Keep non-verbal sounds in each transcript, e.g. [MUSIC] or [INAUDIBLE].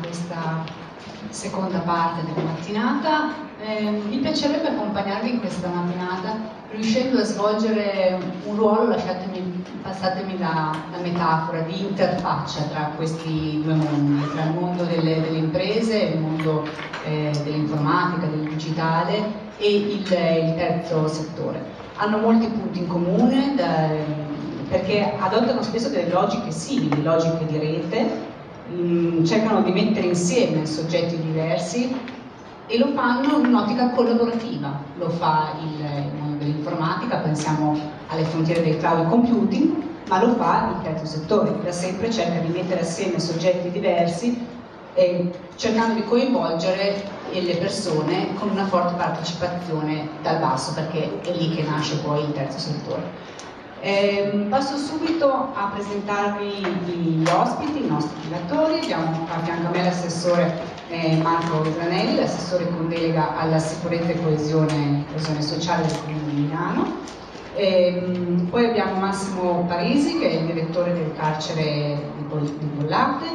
questa seconda parte della mattinata. Eh, mi piacerebbe accompagnarvi in questa mattinata riuscendo a svolgere un ruolo, passatemi la, la metafora, di interfaccia tra questi due mondi, tra il mondo delle, delle imprese, il mondo eh, dell'informatica, del digitale e il, il, terzo settore. Hanno molti punti in comune da, perché adottano spesso delle logiche simili, logiche di rete, mh, cercano di mettere insieme soggetti diversi e lo fanno in un'ottica collaborativa, lo fa il, mondo dell'informatica, pensiamo alle frontiere del cloud computing, ma lo fa il terzo settore, che da sempre cerca di mettere assieme soggetti diversi eh, cercando di coinvolgere le persone con una forte partecipazione dal basso, perché è lì che nasce poi il terzo settore. Eh, passo subito a presentarvi gli ospiti, i nostri relatori. Abbiamo a fianco a me l'assessore eh, Marco Granelli, l'assessore con delega alla sicurezza e coesione, coesione sociale del Comune di Milano. Eh, poi abbiamo Massimo Parisi, che è il direttore del carcere di Bollate,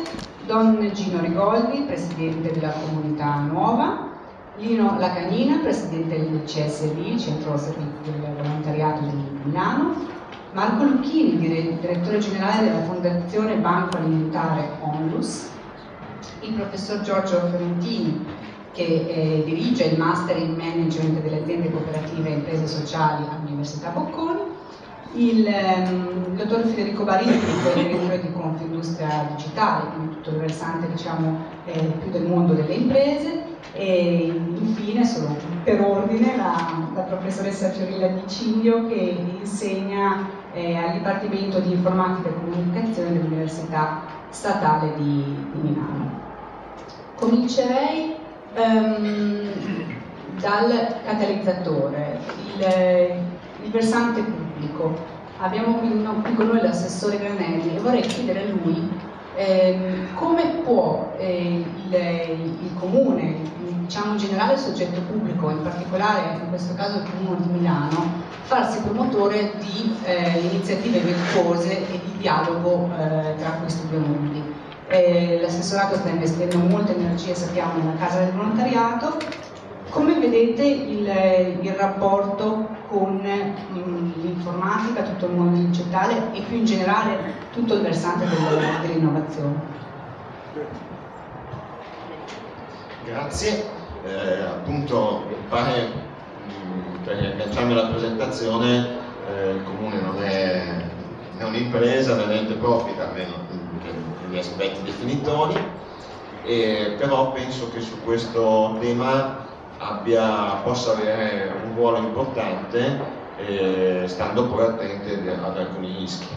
Don Gino Rigoldi, presidente della comunità Nuova, Lino Lacanina, presidente del CSV, Centro Servizio del Volontariato di Milano, Marco Lucchini, direttore generale della Fondazione Banco Alimentare Onlus, il professor Giorgio Fiorentini, che eh, dirige il Master in Management delle aziende cooperative e imprese sociali all'Università Bocconi, il ehm, dottor Federico Barini, che è direttore di Confindustria Digitale, quindi tutto il versante diciamo, eh, più del mondo delle imprese, e infine, solo per ordine, la, la professoressa Fiorilla Di Ciglio che insegna eh, al Dipartimento di Informatica e Comunicazione dell'Università Statale di, di Milano. Comincerei um, dal catalizzatore, il, il, versante pubblico. Abbiamo qui, no, qui con noi l'assessore Granelli e vorrei chiedere a lui eh, come può eh, il, il, comune, diciamo in generale il soggetto pubblico, in particolare in questo caso il comune di Milano, farsi promotore di eh, iniziative virtuose e di dialogo eh, tra questi due mondi. Eh, l'assessorato sta investendo molte energie, sappiamo, nella casa del volontariato. Come vedete il, il rapporto con mm, l'informatica, tutto il mondo digitale e più in generale tutto il versante dell'innovazione? Grazie, eh, appunto pare mm, per agganciarmi alla presentazione eh, il comune non è, è un'impresa, non è ente profit, almeno negli aspetti definitori, e, però penso che su questo tema abbia, possa avere un ruolo importante eh, stando poi attenti ad alcuni rischi.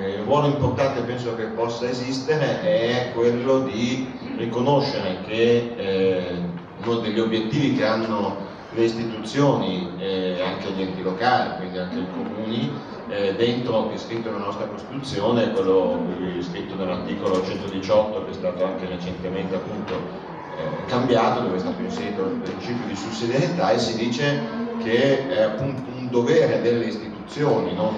Eh, il ruolo importante penso che possa esistere è quello di riconoscere che eh, uno degli obiettivi che hanno le istituzioni e anche gli enti locali, quindi anche i comuni, eh, dentro che è scritto nella nostra Costituzione, quello scritto nell'articolo 118 che è stato anche recentemente appunto eh, cambiato, dove è stato inserito il principio di sussidiarietà e si dice che è appunto un dovere delle istituzioni, non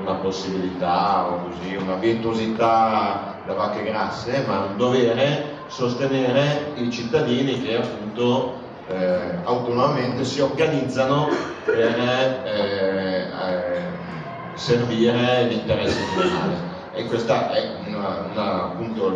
una possibilità o così, una virtuosità da vacche grasse, ma un dovere sostenere i cittadini che appunto eh, autonomamente si organizzano per eh, eh, servire l'interesse generale e questa è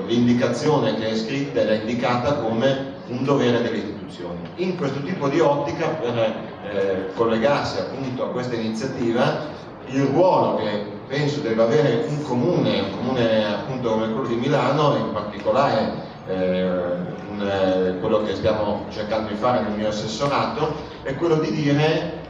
l'indicazione che è scritta ed è indicata come un dovere delle istituzioni. In questo tipo di ottica, per eh, collegarsi appunto a questa iniziativa, il ruolo che penso debba avere un comune, un comune appunto come quello di Milano, in particolare un, eh, quello che stiamo cercando di fare nel mio assessorato, è quello di dire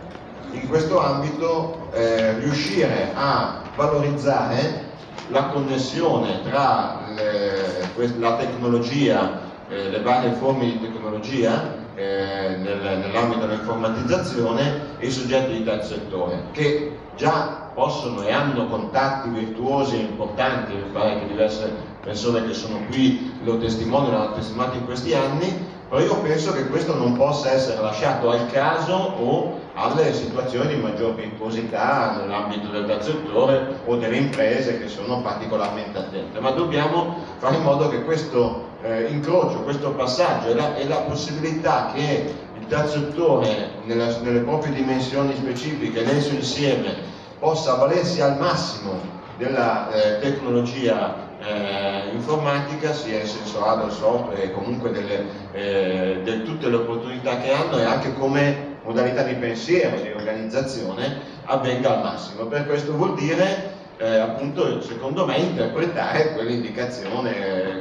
in questo ambito eh, riuscire a valorizzare la connessione tra le, la tecnologia, eh, le varie forme di tecnologia eh, nel, nell'ambito dell'informatizzazione e i soggetti di terzo settore che già possono e hanno contatti virtuosi e importanti, mi pare che diverse persone che sono qui lo testimoniano, l'hanno testimoniato in questi anni, però io penso che questo non possa essere lasciato al caso o alle situazioni di maggior pimposità nell'ambito del terzo o delle imprese che sono particolarmente attente, ma dobbiamo fare in modo che questo eh, incrocio, questo passaggio e la, e la, possibilità che il terzo nella, nelle proprie dimensioni specifiche, nel suo insieme, possa avvalersi al massimo della eh, tecnologia eh, informatica, sia in senso hardware, software e comunque delle, eh, di tutte le opportunità che hanno e anche come modalità di pensiero, di organizzazione avvenga al massimo. Per questo vuol dire eh, appunto secondo me interpretare quell'indicazione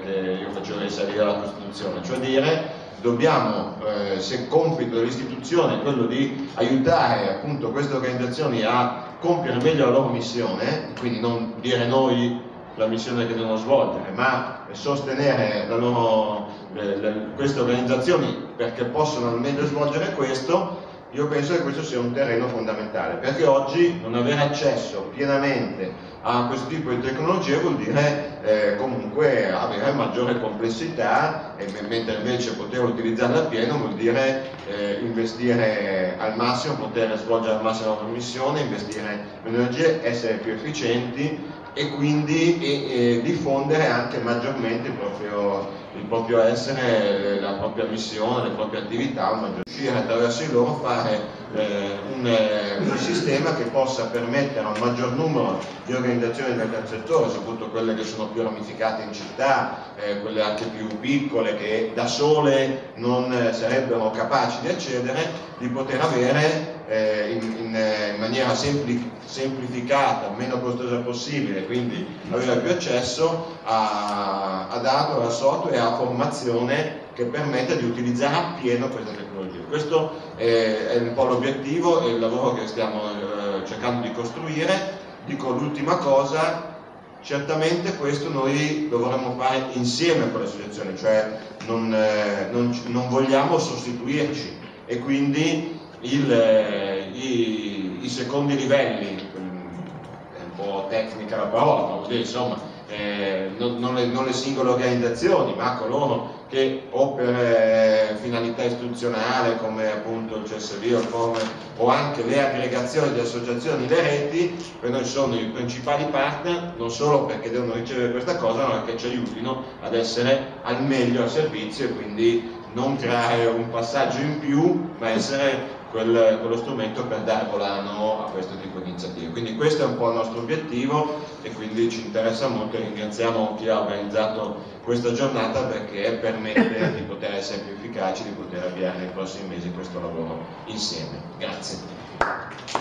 che io facevo risalire alla Costituzione, cioè dire dobbiamo, eh, se compito dell'istituzione è quello di aiutare appunto queste organizzazioni a compiere meglio la loro missione, quindi non dire noi la missione che devono svolgere, ma sostenere loro, le, le, queste organizzazioni perché possono al meglio svolgere questo, io penso che questo sia un terreno fondamentale, perché oggi non avere accesso pienamente a questo tipo di tecnologie vuol dire eh, comunque avere maggiore complessità, e, mentre invece poter utilizzarla pieno vuol dire eh, investire al massimo, poter svolgere al massimo la missione, investire meno energie, essere più efficienti e quindi e, e diffondere anche maggiormente il proprio, il proprio, essere, la propria missione, le proprie attività, riuscire attraverso loro a fare eh, un, eh, un, sistema che possa permettere a un maggior numero di organizzazioni del settore, soprattutto quelle che sono più ramificate in città, eh, quelle anche più piccole che da sole non eh, sarebbero capaci di accedere, di poter avere eh, in, in, eh, in, maniera sempli, semplificata, meno costosa possibile, quindi avere più accesso a, ad hardware, a software e a formazione che permetta di utilizzare appieno questa tecnologia. Questo è, è un po' l'obiettivo e il lavoro che stiamo eh, cercando di costruire. Dico l'ultima cosa, certamente questo noi dovremmo fare insieme con l'associazione, cioè non, eh, non, non vogliamo sostituirci e quindi il, eh, i, i, secondi livelli, è un po' tecnica la parola, ma insomma, eh, non, non, le, non, le, singole organizzazioni, ma coloro che o per eh, finalità istituzionale come appunto il CSV o FORM o anche le aggregazioni di associazioni, le reti, per noi sono i principali partner, non solo perché devono ricevere questa cosa, ma perché ci aiutino ad essere al meglio al servizio e quindi non creare un passaggio in più, ma essere quel, quello strumento per dare volano a questo tipo di iniziative. Quindi questo è un po' il nostro obiettivo e quindi ci interessa molto e ringraziamo chi ha organizzato questa giornata perché permette [LAUGHS] di poter essere più efficaci, di poter avviare nei prossimi mesi questo lavoro insieme. Grazie.